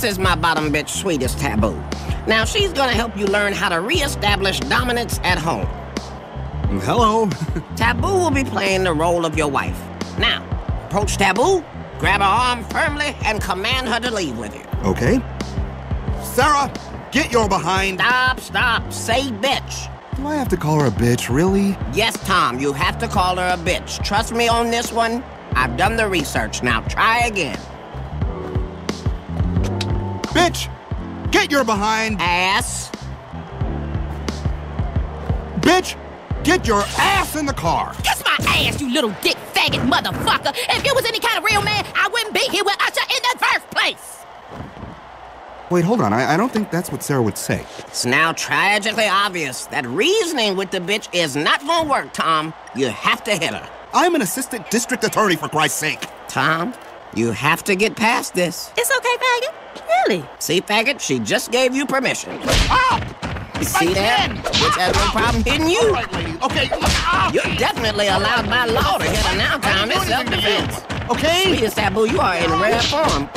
This is my bottom bitch, sweetest Taboo. Now she's gonna help you learn how to reestablish dominance at home. Hello. Taboo will be playing the role of your wife. Now, approach Taboo, grab her arm firmly, and command her to leave with you. Okay. Sarah, get your behind. Stop, stop, say bitch. Do I have to call her a bitch, really? Yes, Tom, you have to call her a bitch. Trust me on this one. I've done the research. Now try again. Bitch, get your behind. Ass. Bitch, get your ass in the car. Kiss my ass, you little dick faggot motherfucker. If you was any kind of real man, I wouldn't be here with Usher in the first place. Wait, hold on. I, I don't think that's what Sarah would say. It's now tragically obvious that reasoning with the bitch is not gonna work, Tom. You have to hit her. I'm an assistant district attorney, for Christ's sake. Tom, you have to get past this. It's okay, faggot. Really? See, faggot, she just gave you permission. Ah! You see that? Which has no problem hitting you. All right, lady. Okay. Ah! You're definitely allowed by law to hit her now, Tom. It's self-defense. Okay. Sweetest taboo, you are in rare form.